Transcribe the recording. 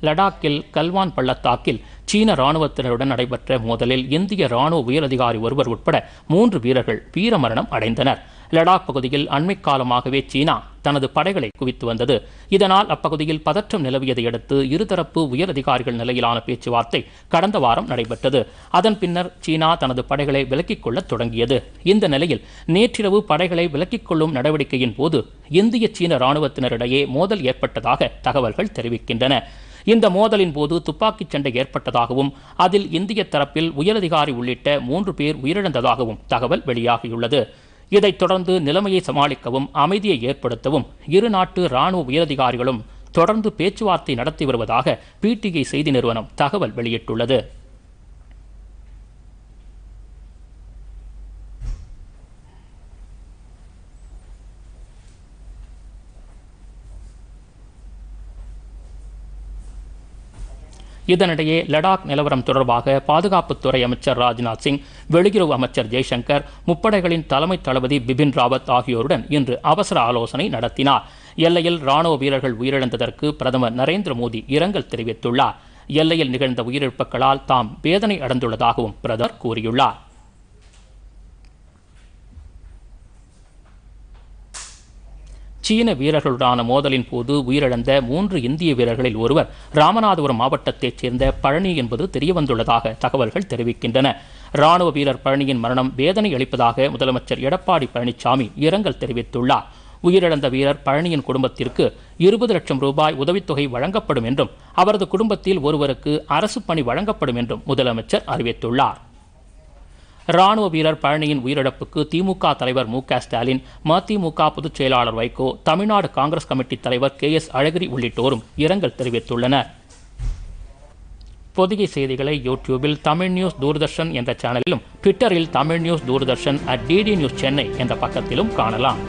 லடாக்கில் கல்வான் பள்ளத்தாக்கில் சீன ராணுவத்தினருடன் நடைபெற்ற மோதலில் இந்திய ராணுவ உயரதிகாரி ஒருவர் உட்பட மூன்று வீரர்கள் வீரமரணம் அடைந்தனர். லடாக் பகுதியில் அண்மை காலமாகவே சீனா தனது படைகளை குவித்து வந்தது. இதனால் அப்பகுதியில் பதற்றம் நிலவியதை அடுத்து இருதரப்பு உயரதிகாரிகள் நிலையிலான பேச்சுவார்த்தை கடந்த வாரம் நடைபெற்றது. அதன் பின்னர் சீனா தனது படைகளை விலக்கிக் கொள்ள தொடங்கியது. இந்த நிலையில் நேற்றிரவு படைகளை விலக்கிக் கொள்ளும் நடவடிக்கையின் போது இந்திய சீன ராணுவத்தினரிடையே மோதல் ஏற்பட்டதாக தகவல்கள் தெரிவிக்கின்றன. இந்த மோதலின் போது துப்பாக்கிச் சண்டை ஏற்பட்டதாகவும் அதில் இந்திய தரப்பில் உயரதிகாரி உள்ளிட்ட மூன்று பேர் உயிரிழந்ததாகவும் தகவல் வெளியாகியுள்ளது. இதைத் தொடர்ந்து நிலைமையை சமாளிக்கவும் அமைதியை ஏற்படுத்தவும் இரு நாட்டு ராணுவ உயரதிகாரிகளும் தொடர்ந்து பேச்சுவார்த்தை நடத்தி வருவதாக பிடிஐ செய்தி நிறுவனம் தகவல் வெளியிட்டுள்ளது. இதனிடையே லடாக் நிலவரம் தொடர்பாக பாதுகாப்புத்துறை அமைச்சர் ராஜ்நாத் சிங் வெளியுறவு அமைச்சர் ஜெய்சங்கர் முப்படைகளின் தலைமை தளபதி பிபின் ராவத் ஆகியோருடன் இன்று அவசர ஆலோசனை நடத்தினார். எல்லையில் ராணுவ வீரர்கள் உயிரிழந்ததற்கு பிரதமர் நரேந்திர மோடி இரங்கல் தெரிவித்துள்ளார். எல்லையில் நிகழ்ந்த உயிரிழப்புகளால் தாம் வேதனை அடைந்துள்ளதாகவும் பிரதமர் கூறியுள்ளார். சீன வீரர்களுடனான மோதலின் போது உயிரிழந்த மூன்று இந்திய வீரர்களில் ஒருவர் ராமநாதபுரம் மாவட்டத்தைச் சேர்ந்த பழனி என்பது தெரியவந்துள்ளதாக தகவல்கள் தெரிவிக்கின்றன. ராணுவ வீரர் பழனியின் மரணம் வேதனை அளிப்பதாக முதலமைச்சர் எடப்பாடி பழனிசாமி இரங்கல் தெரிவித்துள்ளார். உயிரிழந்த வீரர் பழனியின் குடும்பத்திற்கு இருபது லட்சம் ரூபாய் உதவித்தொகை வழங்கப்படும் என்றும் அவரது குடும்பத்தில் ஒருவருக்கு அரசு பணி வழங்கப்படும் என்றும் முதலமைச்சர் அறிவித்துள்ளார். ராணுவ வீரர் பழனியின் உயிரிழப்புக்கு திமுக தலைவர் மு க ஸ்டாலின் மதிமுக பொதுச் செயலாளர் வைகோ தமிழ்நாடு காங்கிரஸ் கமிட்டி தலைவர் கே எஸ் அழகிரி உள்ளிட்டோரும் இரங்கல் தெரிவித்துள்ளனர். பொதிகை செய்திகளை யூடியூபில் தமிழ் நியூஸ் தூர்தர்ஷன் என்ற சேனலிலும் ட்விட்டரில் Tamil news Doordarshan at DD news Chennai என்ற பக்கத்திலும் காணலாம்.